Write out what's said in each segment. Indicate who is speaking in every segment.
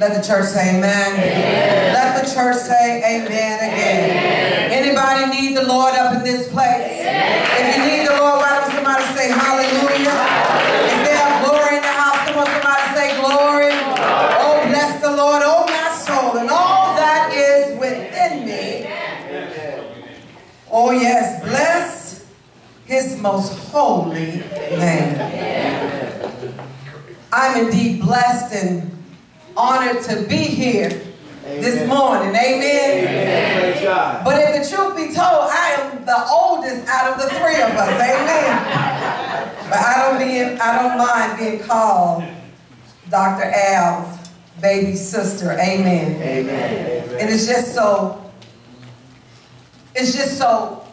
Speaker 1: Let the church say amen. amen. Let the church say amen again. Amen. Anybody need the Lord up in this place? Amen. If you need the Lord, why don't somebody say hallelujah? Is there glory in the house? Come on, somebody say glory. Oh, bless the Lord, oh my soul, and all that is within me. Oh, yes, bless his most holy name. I'm indeed blessed and honored to be here Amen. this morning. Amen. Amen. But if the truth be told, I am the oldest out of the three of us. Amen. but I don't be I don't mind being called Dr. Al's baby sister. Amen. Amen. And it's just so it's just so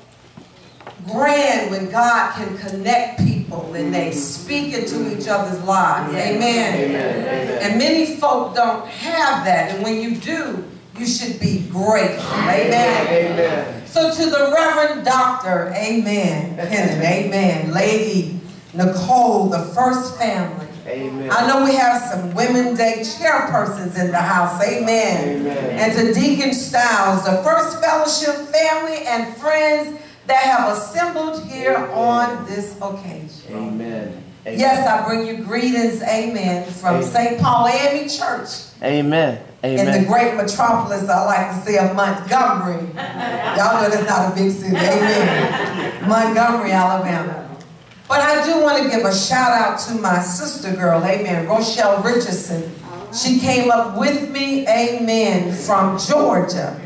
Speaker 1: grand when God can connect people and they mm-hmm. speak into each other's lives. Amen. Amen. And many folk don't have that. And when you do, you should be grateful. Amen. Amen. So to the Reverend Doctor, amen, Kenneth, amen, Lady Nicole, the first family. Amen. I know we have some Women Day chairpersons in the house. Amen. Amen. And to Deacon Styles, the First Fellowship family and friends that have assembled here amen. on this occasion. Amen. amen. Yes, I bring you greetings, amen, from St. Paul AME Church.
Speaker 2: Amen. Amen.
Speaker 1: In the great metropolis, I like to say, of Montgomery. Y'all know that's not a big city. Amen. Montgomery, Alabama. But I do want to give a shout out to my sister girl, amen, Rochelle Richardson. She came up with me, amen, from Georgia.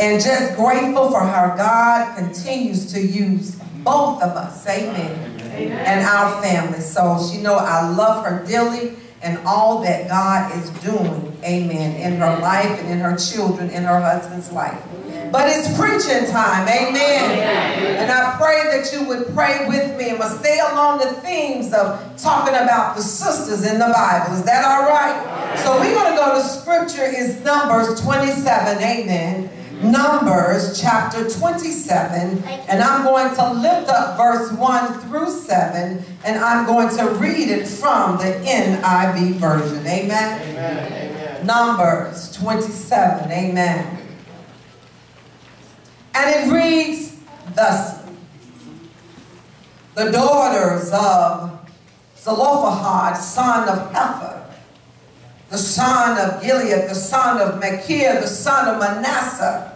Speaker 1: And just grateful for her. God continues to use both of us, amen, amen. and our family. So she know I love her dearly and all that God is doing, amen, in her life and in her children, in her husband's life. But it's preaching time, amen. And I pray that you would pray with me and must stay along the themes of talking about the sisters in the Bible. Is that all right? So we're going to go to scripture is Numbers 27, amen. Numbers chapter 27, and I'm going to lift up verse 1 through 7, and I'm going to read it from the NIV version. Amen? Amen. Amen. Numbers 27, amen. And it reads thus The daughters of Zelophehad, son of Hepher, the son of Gilead, the son of Machir, the son of Manasseh,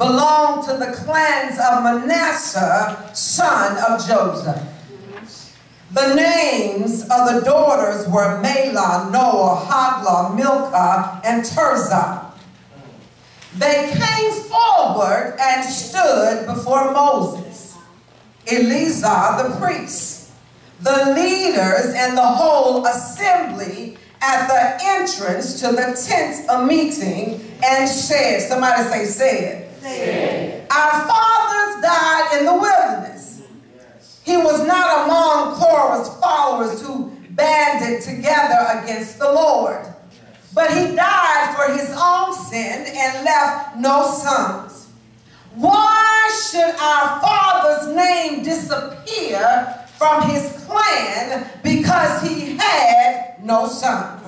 Speaker 1: belonged to the clans of Manasseh, son of Joseph. The names of the daughters were Mahlah, Noah, Hoglah, Milcah, and Tirzah. They came forward and stood before Moses, Eleazar the priest, the leaders and the whole assembly at the entrance to the tent of meeting and said, somebody say said, Our fathers died in the wilderness. He was not among Korah's followers who banded together against the Lord. But he died for his own sin and left no sons. Why should our father's name disappear from his clan because he had no sons?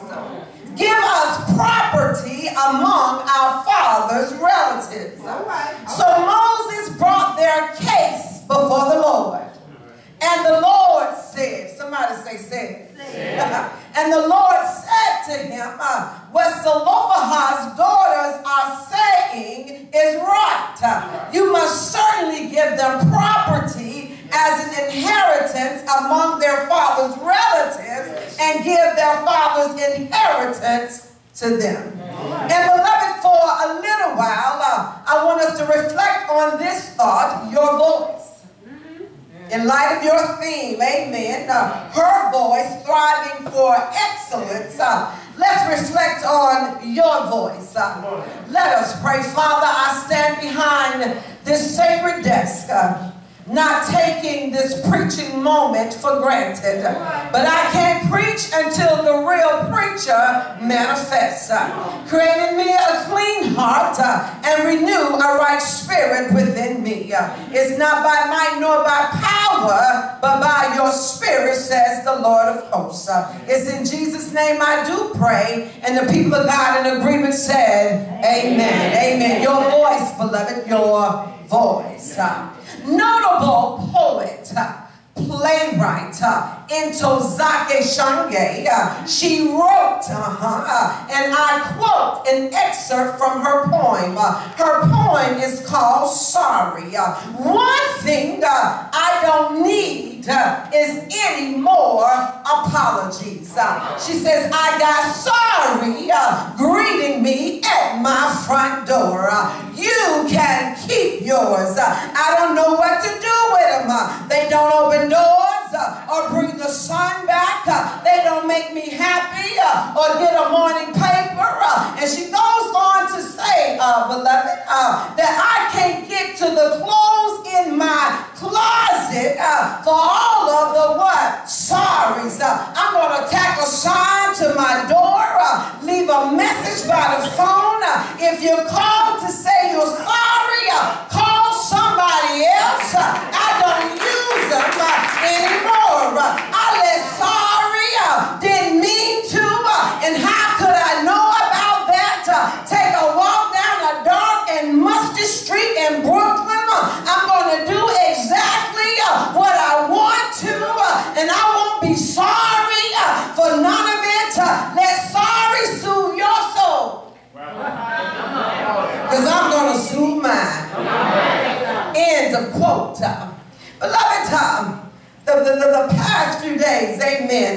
Speaker 1: Give us property among our father's relatives. So Moses brought their case before the Lord. And the Lord said, somebody say said. and the Lord said to him, uh, what Zelophehad's daughters are saying is right. You must certainly give them property as an inheritance among their father's relatives and give their father's inheritance to them. And beloved, for a little while, uh, I want us to reflect on this thought, your voice in light of your theme, amen, uh, her voice thriving for excellence, uh, let's reflect on your voice. Uh, let us pray. Father, I stand behind this sacred desk. Uh, not taking this preaching moment for granted. But I can't preach until the real preacher manifests. Creating me a clean heart and renew a right spirit within me. It's not by might nor by power, but by your spirit, says the Lord of hosts. It's in Jesus' name I do pray. And the people of God in agreement said, Amen. Amen. Your voice, beloved, your voice notable poet, playwright, uh, Ntozake Shange. Uh, she wrote, uh-huh, uh, and I quote an excerpt from her poem. Uh, her poem is called Sorry. Uh, one thing uh, I don't need uh, is any more apologies. Uh, she says, I got sorry uh, greeting me at my front door. Uh, you can keep yours. I don't know what to do with them. They don't open doors or bring the sun back. Uh, they don't make me happy uh, or get a morning paper. Uh, and she goes on to say, beloved, that I can't get to the clothes in my closet for all of the what? Sorries. I'm going to tack a sign to my door, leave a message by the phone. if you're called to say you're sorry, call somebody else.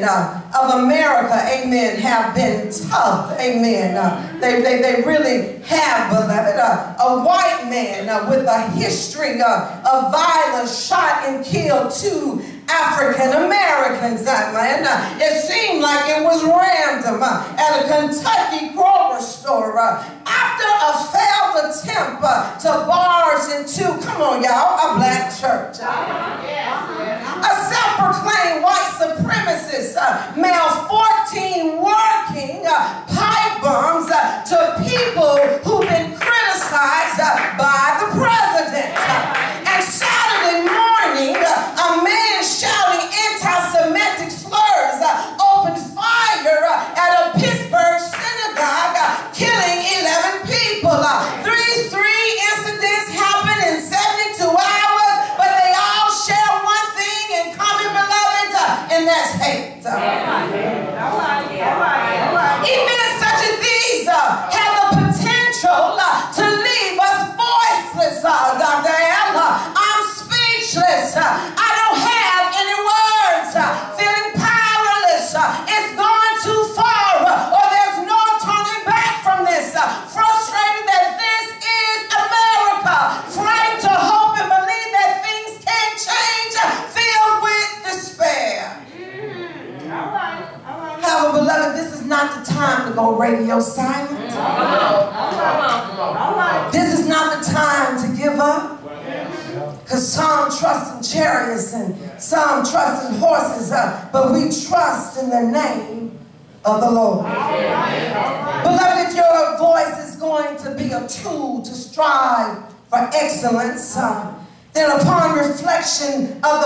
Speaker 1: Uh, of America, amen, have been tough, amen. Uh, they, they, they really have, beloved. Uh, a white man uh, with a history uh, of violence shot and killed two African Americans, man. Uh, it seemed like it was random uh, at a Kentucky Kroger store. Uh, after a failed attempt uh, to barge into, come on y'all, a black church. A self-proclaimed white supremacist mailed 14 working pipe bombs to people who've been criticized by the president.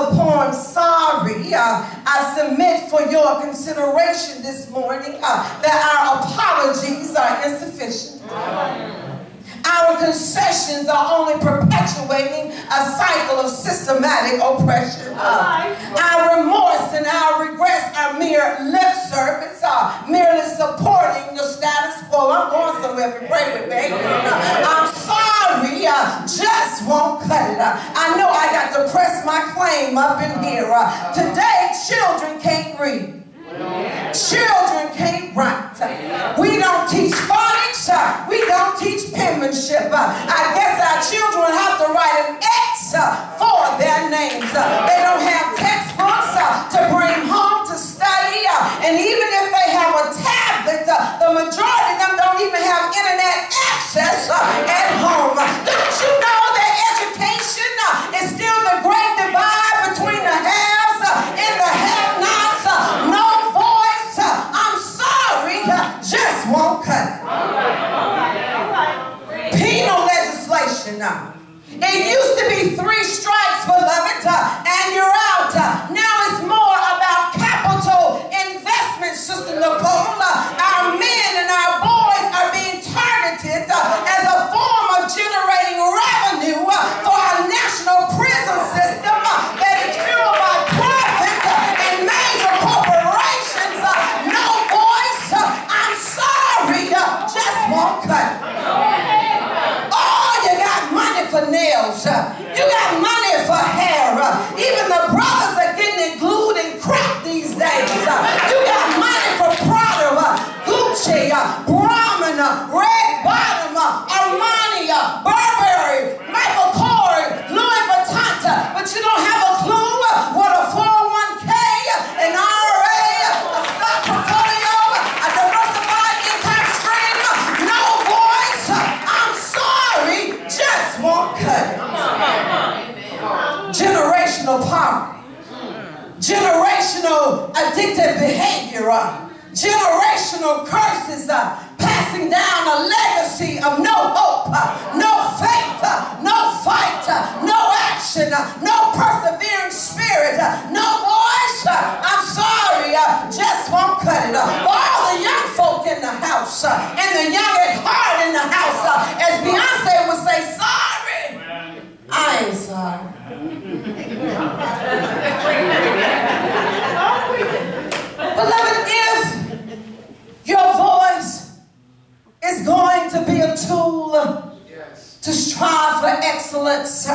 Speaker 1: Poem Sorry, uh, I submit for your consideration this morning uh, that our apologies are insufficient. Our concessions are only perpetuating a cycle of systematic oppression. Uh, our remorse and our regrets are mere lip service, uh, merely supporting the status quo. I'm going somewhere pray with me. Uh, I'm sorry, uh, just won't cut it. Uh, I know I got to press my claim up in here. Uh, today, children can't read. Children can't write. We don't teach phonics. We don't teach penmanship. I guess our children have to write an X for their names. They don't have textbooks to bring home to study. And even if they have a tablet, the majority of them don't even have internet access at home. Don't you know that education is still the It used to be three strikes, beloved, and you're out. excellence,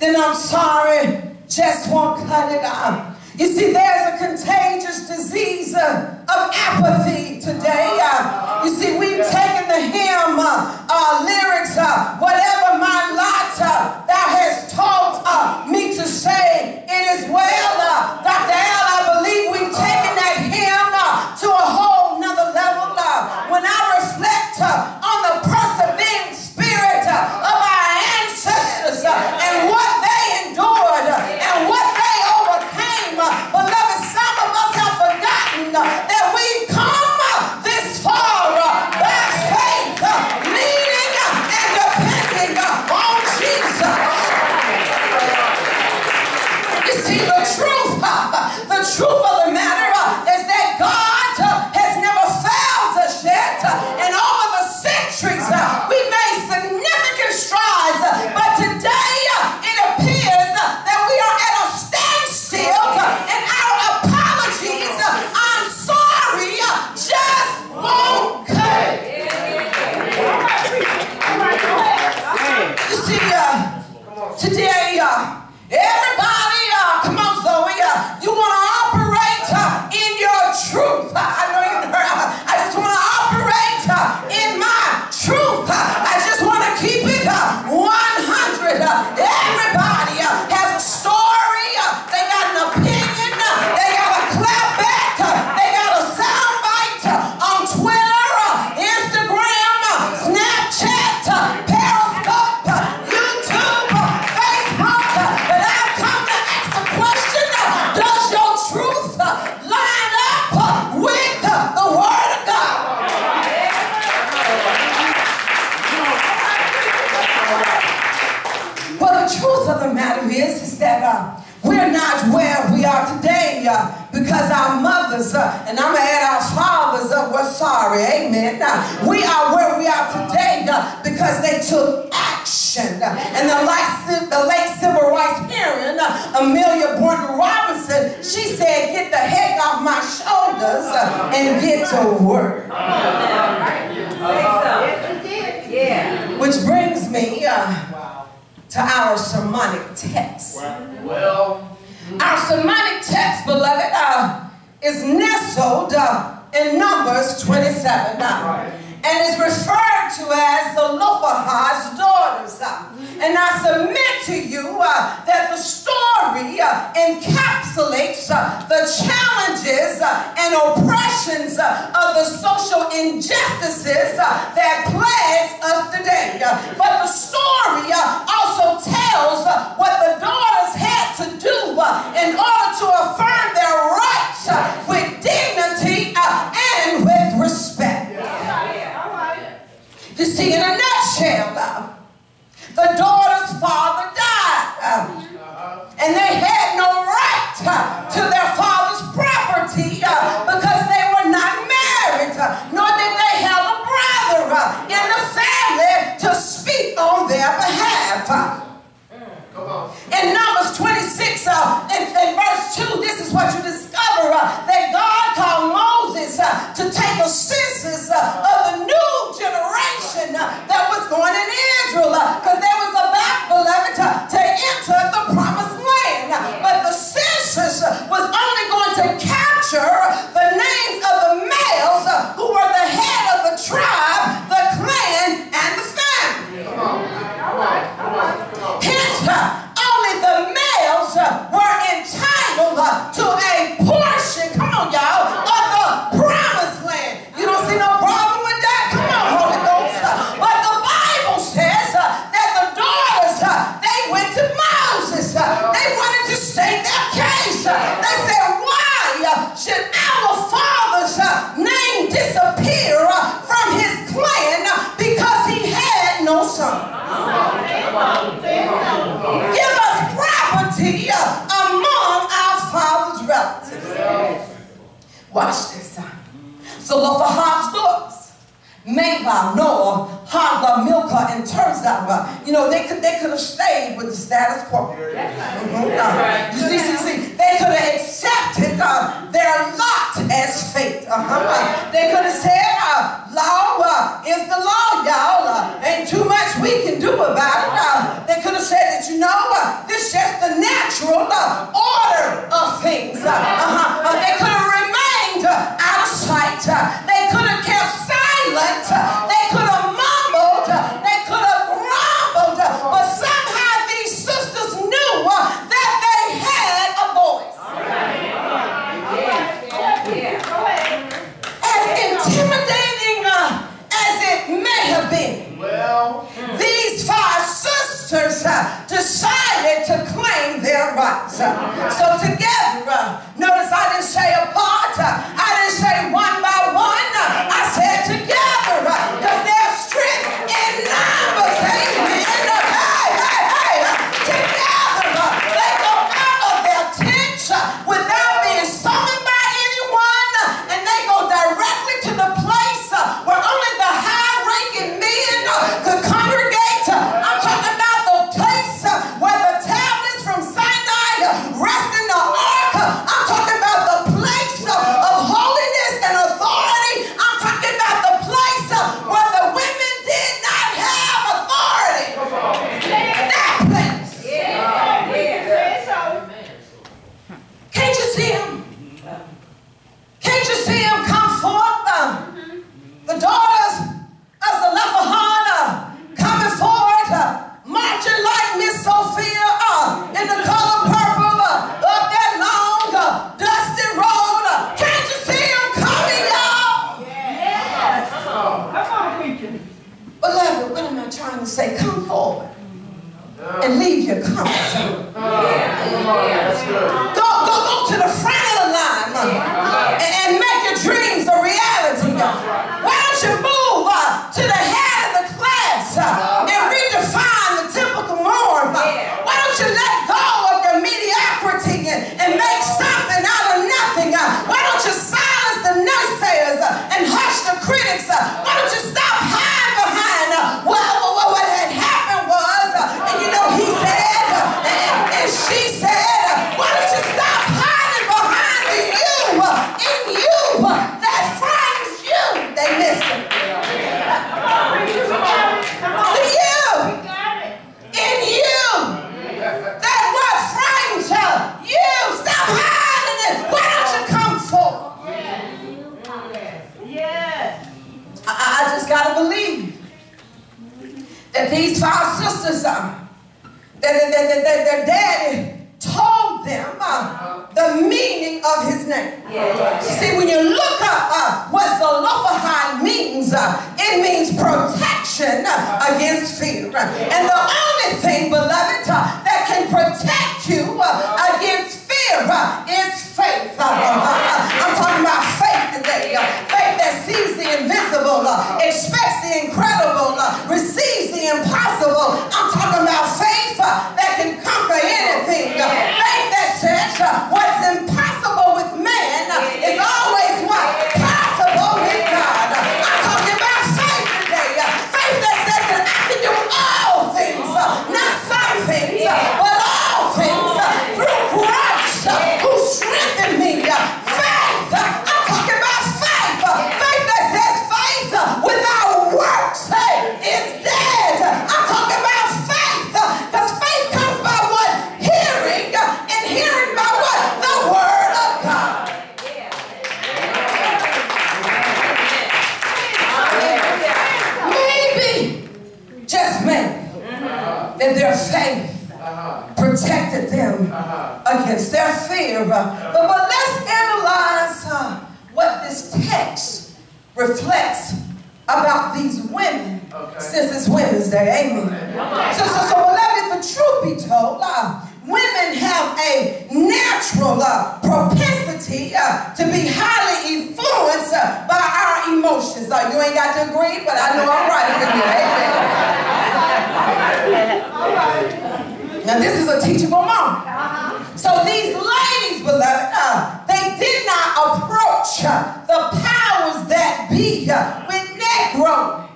Speaker 1: then I'm sorry, just won't cut it out. You see, there's a contagious disease uh, of apathy today. Uh, you see, we've taken the hymn, uh, lyrics, uh, whatever my lot uh, thou hast taught uh, me to say, it is well. Dr. L, I believe we've our mothers, uh, and I'm going to add our fathers up, we're sorry. Amen. we are where we are today uh, because they took action. And the late, the late civil rights hearing, uh, Amelia Boynton Robinson, she said, get the heck off my shoulders and get to work. Which brings me uh, to our sermonic text.
Speaker 2: Well,
Speaker 1: our sermonic text, beloved, uh, is nestled uh, in Numbers 27. Uh, now, and is referred to as Zelophehad's daughters. Uh, and I submit to you uh, that the story uh, encapsulates uh, the challenges uh, and oppressions uh, of the social injustices that plagues us today. but the story also tells what the daughters had to do in order to affirm their rights with dignity You see, in a nutshell, uh, the daughter's father died. Uh, and they had no right to their father's property uh, because Watch this. So but for Hob's books, Nabal, Noah, Hoglah, Milcah, and Tirzah, uh, you know, they could they could have stayed with the status quo. Uh-huh. Right. You see, see, see, they could have accepted uh, their lot as fate. Uh -huh. right. They could have said, uh, law uh, is the law, y'all. Uh, ain't too much we can do about it. Uh, they could have said that, you know, uh, this is just the natural uh, order of things. Uh, -huh. they could have out of sight, They could have kept silent. They could have mumbled. They could have grumbled. But somehow these sisters knew that they had a voice. As intimidating uh, as it may have been, well, these five sisters uh, decided to claim their rights. So together, uh, notice I didn't say a grow.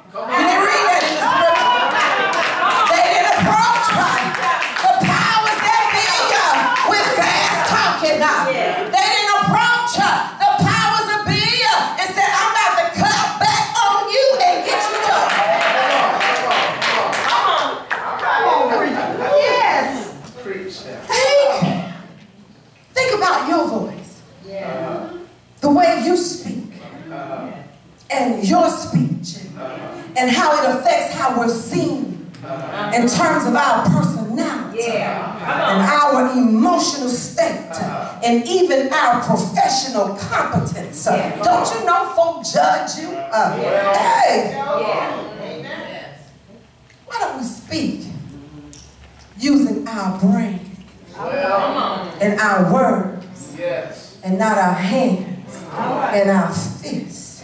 Speaker 1: and even our professional competence. Yeah. Don't you know folk judge you? Uh, yeah. Hey! Yeah. Why don't we speak using our brain and our words yes. and not our hands and our fists?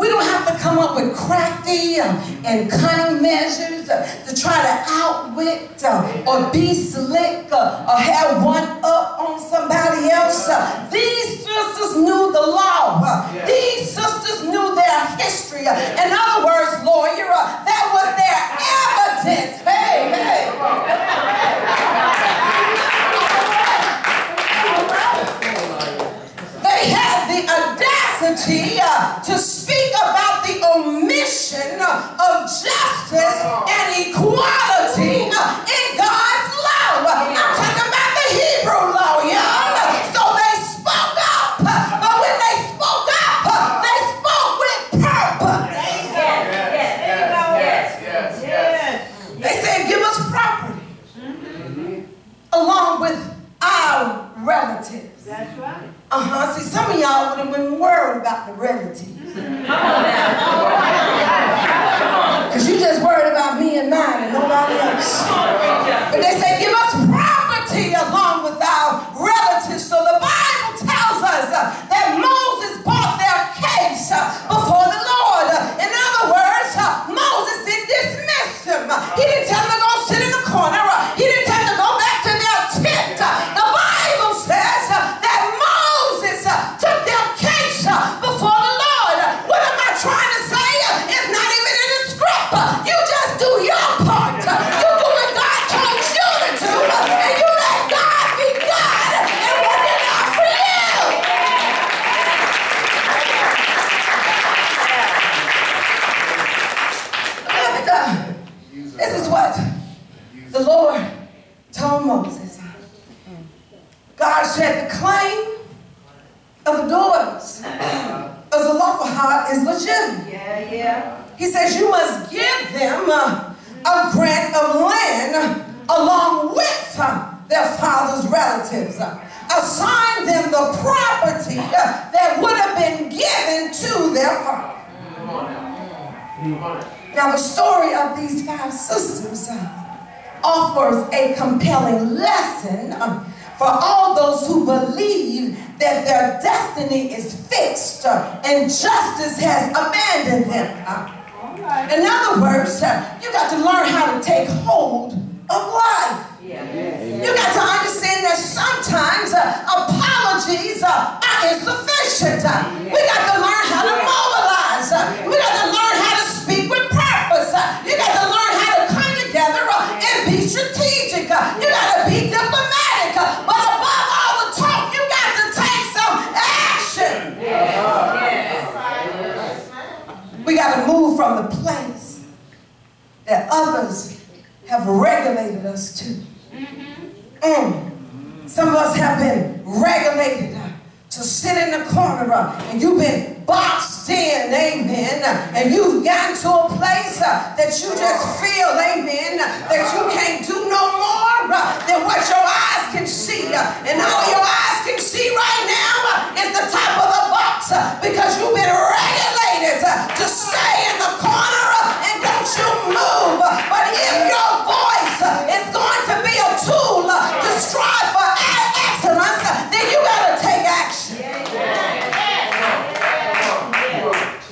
Speaker 1: We don't have to come up with crafty um, and cunning measures uh, to try to outwit uh, or be slick uh, or have one up on somebody else. these sisters knew the law. These sisters knew their history. And others have regulated us too. Mm. Some of us have been regulated uh, to sit in the corner uh, and you've been boxed in, amen, and you've gotten to a place uh, that you just feel, amen, that you can't do no more than what your eyes can see. And all your eyes can see right now is the top of the box because you've been regulated to stay in the corner move. But if your voice is going to be a tool to strive for excellence, then you got to take action.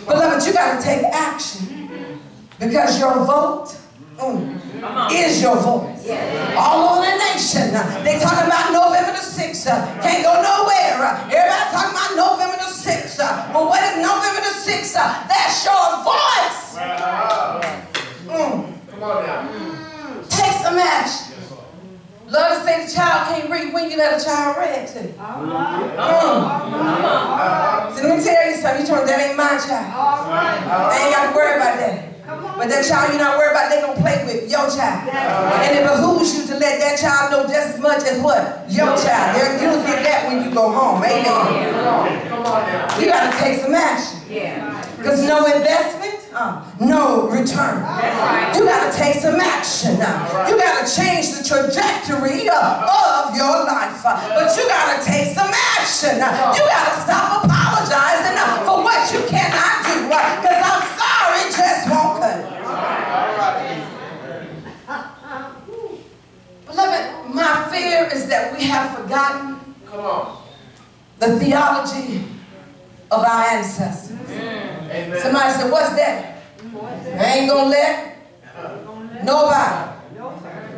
Speaker 1: Beloved, you got to take action because your vote mm, is your voice. All over the nation, they talking about November the 6th. Can't go nowhere. Everybody talking about November the 6th. But what is November the 6th? That's your voice. Mm.
Speaker 2: Come on now.
Speaker 1: Take some action. Love to say the child can't read when you let a child read to. So let me tell you something. You told me that ain't my child. I ain't got to worry about that. But that child you're not worried about, they're going to play with your child. And it behooves you to let that child know just as much as what? Your child. They're- You'll get that when you go home. Amen.
Speaker 2: Come on now.
Speaker 1: You got to take some action. Because no investment, no return. You got to take some action now. You got to change the trajectory uh, of your life. Uh, But you got to take some action. Uh, You got to stop apologizing uh, for what you cannot do. Because I'm sorry, just won't cut it. Beloved, my fear is that we have forgotten
Speaker 2: Come on.
Speaker 1: the theology of our ancestors.
Speaker 2: Amen.
Speaker 1: Somebody said, what's that? I ain't gonna let nobody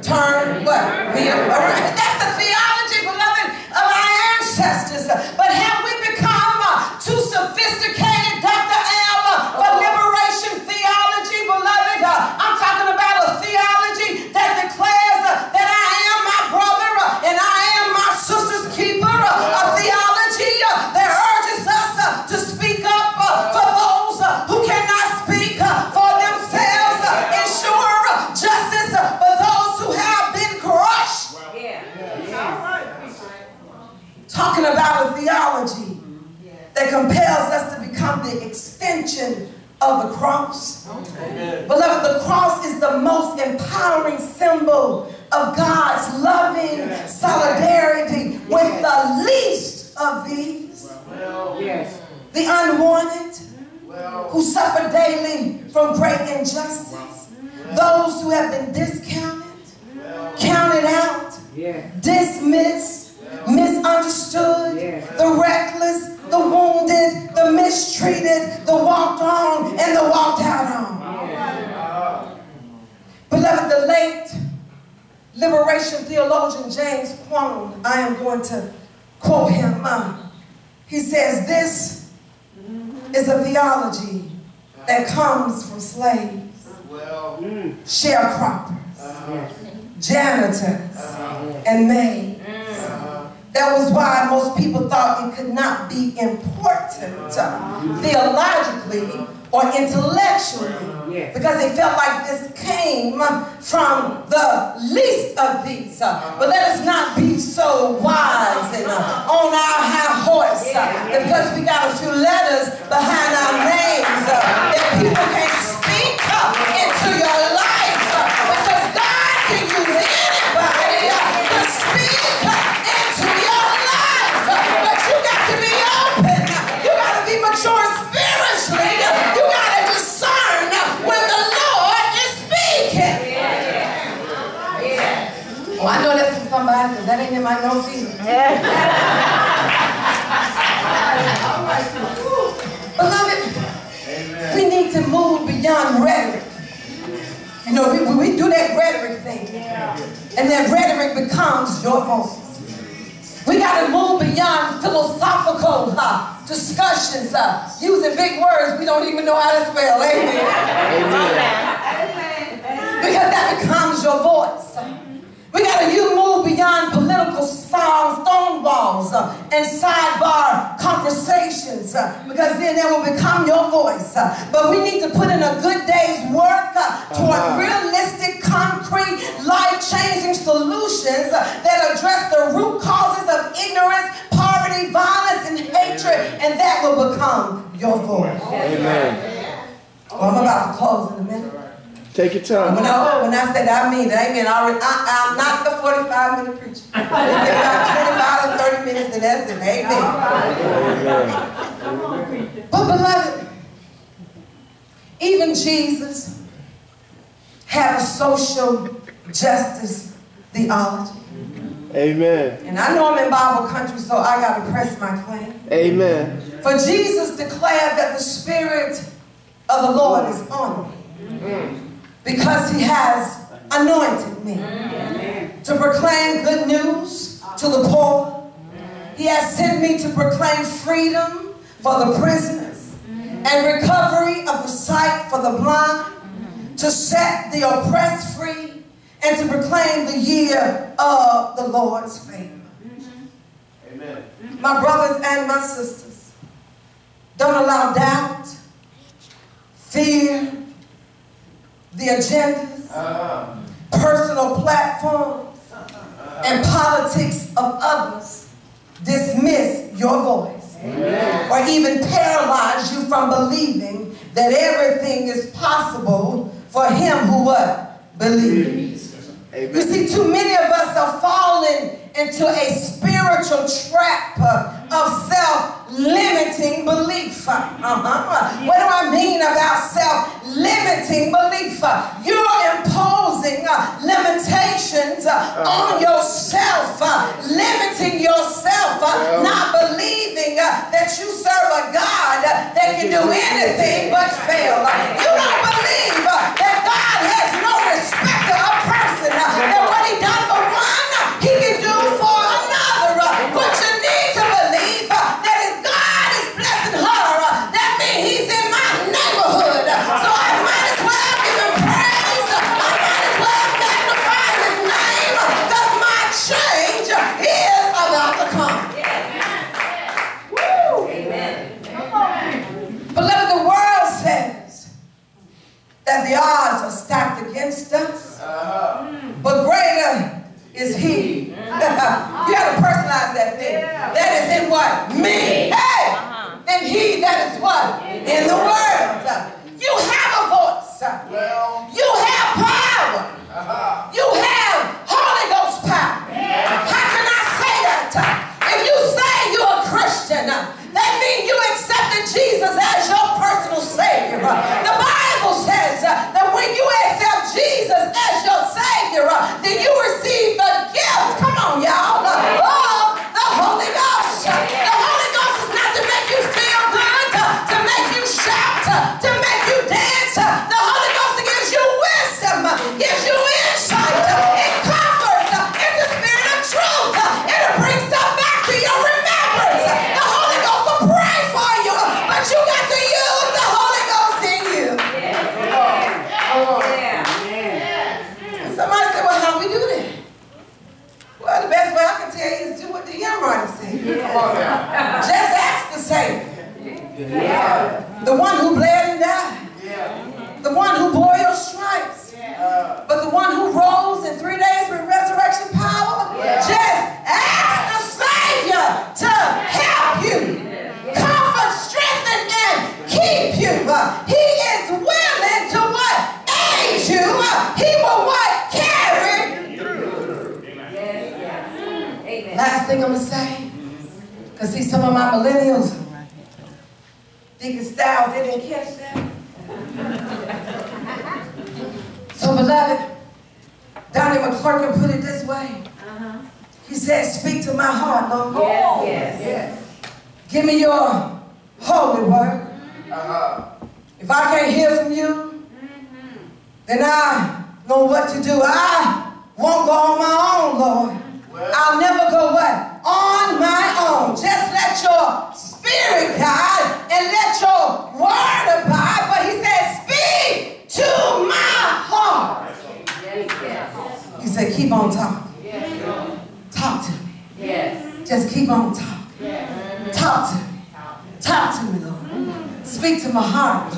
Speaker 1: turn what? Me around. That's the theology, beloved, of our ancestors. But have we become uh, too sophisticated, Dr. Al, uh, for liberation theology, sharecroppers, janitors, and maids. That was why most people thought it could not be important uh, theologically or intellectually because they felt like this came from the least of these. Uh, But let us not be so wise and uh, on our high horse uh, because we got a few letters behind our names uh, that people can't because that ain't in my notes either. Beloved, we need to move beyond rhetoric. You know, we, we do that rhetoric thing. And that rhetoric becomes your voice. We got to move beyond philosophical uh, discussions, uh, using big words we don't even know how to spell. Amen. Because that becomes your voice. We got to you move beyond political songs, stonewalls, uh, and sidebar conversations, uh, because then that will become your voice. Uh, but we need to put in a good day's work uh, toward realistic, concrete, life-changing solutions uh, that address the root causes of ignorance, poverty, violence, and hatred, and that will become your voice.
Speaker 3: Amen.
Speaker 1: Well, I'm about to close in a minute.
Speaker 3: Take your time.
Speaker 1: When I, oh, when I say that, I mean it. Amen. I, already- I, I'm not the 45 minute preacher. It's about 25 or 30 minutes, and that's it. Amen.
Speaker 3: Amen.
Speaker 1: But beloved, even Jesus had a social justice theology.
Speaker 3: Amen.
Speaker 1: And I know I'm in Bible country, so I got to press my claim.
Speaker 3: Amen.
Speaker 1: For Jesus declared that the Spirit of the Lord is on me because he has anointed me to proclaim good news to the poor. He has sent me to proclaim freedom for the prisoners and recovery of the sight for the blind, to set the oppressed free, and to proclaim the year of the Lord's favor.
Speaker 2: Amen.
Speaker 1: My brothers and my sisters, don't allow doubt, fear, the agendas,
Speaker 2: Uh-huh.
Speaker 1: personal platforms, and politics of others dismiss your voice or even paralyze you from believing that everything is possible for him who what? Believes. You see, too many of us are falling into a spiritual trap of of self-limiting belief. Uh-huh. What do I mean about self-limiting belief? Uh, You're imposing uh, limitations uh, on yourself, uh, limiting yourself, not believing that you serve a God that can do anything but fail. You don't believe that God has no respect of a person. That what he done Just ask the Savior.
Speaker 2: Yeah.
Speaker 1: The one who bled millennials, Deacon Styles, they didn't catch that. So, beloved, Donnie McClurkin put it this way. He said, Speak to my heart, Lord. Give me your holy word.
Speaker 2: uh-huh.
Speaker 1: If I can't hear from you, then I know what to do. I won't go on my own, Lord.
Speaker 2: Well,
Speaker 1: I'll never go what? On my own. Just let your spirit guide and let your word abide. But he said, Speak to my heart. He said, Keep on talking. Talk to me. Just keep on talking. Talk to me. Talk to me, Lord. Speak to my heart.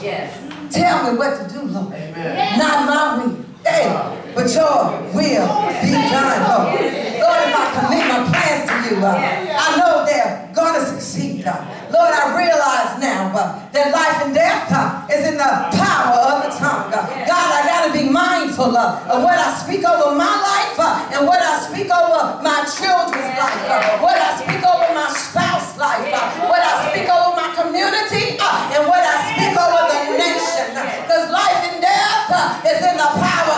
Speaker 1: Tell me what to do, Lord. Not my will. Hey, but your will be done, Lord. Lord, if I commit my plans to you, I know they're going to succeed. Lord, I realize now uh, that life and death uh, is in the power of the tongue. God, I got to be mindful uh, of what I speak over my life and what I speak over my children's life, what I speak over my spouse's life, what I speak over my community, and what I speak over the nation. Because life and death is in the power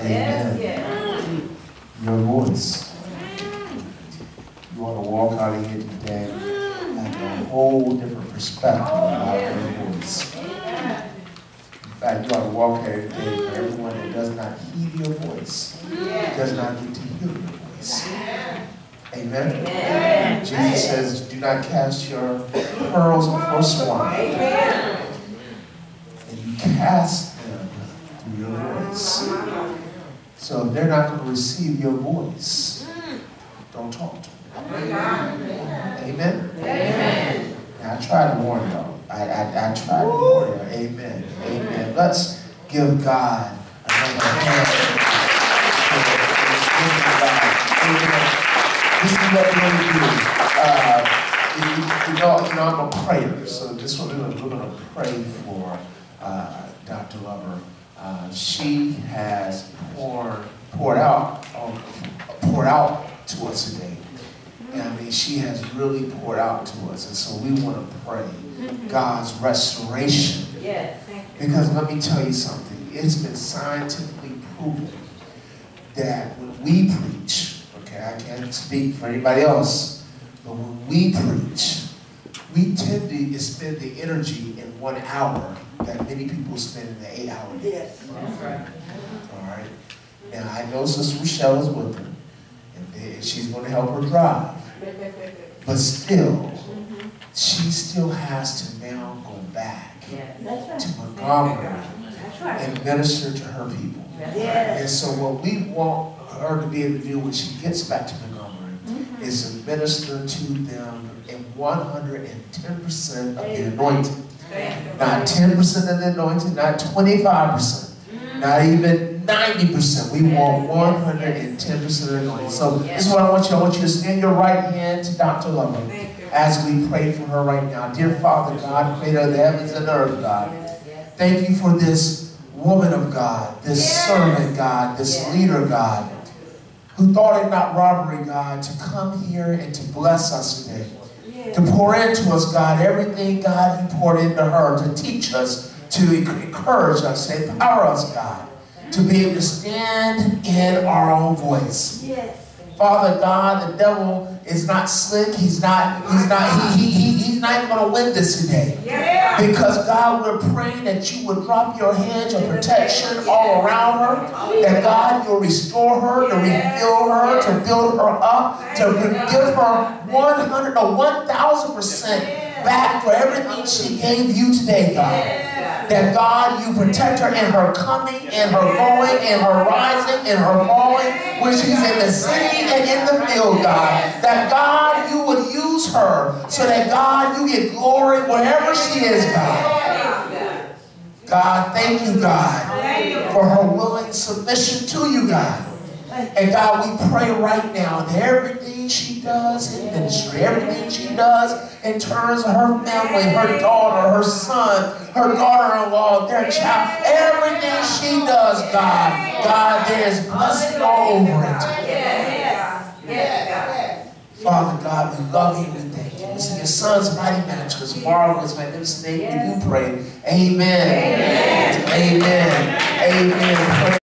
Speaker 4: Amen. Your voice. You want to walk out of here today having a whole different perspective about your voice. In fact, you ought to walk out of here today for everyone that does not heed your voice, does not get to hear your voice. Amen. Jesus says, do not cast your pearls before swine. And you cast them through your voice. So they're not going to receive your voice, don't talk to them. Amen? Amen. Now, I try to warn y'all. I, I, I tried to warn you. Amen. Amen. Let's give God another hand. This is what we're going to do. Uh, you, you know, you know, I'm a prayer, so this one we're going to pray for uh, Dr. Lover. Uh, she has poured poured out um, poured out to us today. And I mean, she has really poured out to us, and so we want to pray God's restoration.
Speaker 5: Yes.
Speaker 4: Because let me tell you something, it's been scientifically proven that when we preach, okay, I can't speak for anybody else, but when we preach, we tend to spend the energy in one hour that many people spend in the eight hour day.
Speaker 5: Yes, that's right.
Speaker 4: All right. Now I know Sister Rochelle is with her, and she's going to help her drive. But still, mm-hmm. she still has to now go back
Speaker 5: Yes, that's
Speaker 4: to. Montgomery
Speaker 5: That's right.
Speaker 4: and minister to her people.
Speaker 5: Yes.
Speaker 4: And so what we want her to be able to do when she gets back to Montgomery mm-hmm. is to minister to them in 110% of the anointing. Not 10% of the anointing, not 25%, not even 90%. We want 110% of the anointing. So this is what I want you. I want you to extend your right hand to Dr. Lover as we pray for her right now. Dear Father God, creator of the heavens and earth, God, thank you for this woman of God, this servant, God, this leader, God, who thought it not robbery, God, to come here and to bless us today to pour into us, God, everything, God, you poured into her, to teach us, to encourage us, to empower us, God, to be able to stand in our own voice.
Speaker 5: Yes.
Speaker 4: Father God, the devil is not slick. He's not, he's not, he, he, he, he's not even going to win this today. Because God, we're praying that you would drop your hedge of protection all around her. That God, you'll restore her, to refill her, to build her up, to give her 100 or 1,000% back for everything she gave you today, God. That God, you protect her in her coming, in her going, in her rising, in her falling, when she's in the city and in the field, God. That God, you would use her so that God, you get glory wherever she is, God. God, thank you, God, for her willing submission to you, God. And God, we pray right now that everything she does in ministry, everything she does in terms of her family, her daughter, her son, her daughter-in-law, their child, everything she does, God, God, there is blessing all over it. Father God, we love you and thank you. It's in your son's mighty matchless, marvelous, magnificent name we do pray. Amen. Amen. Amen. Amen.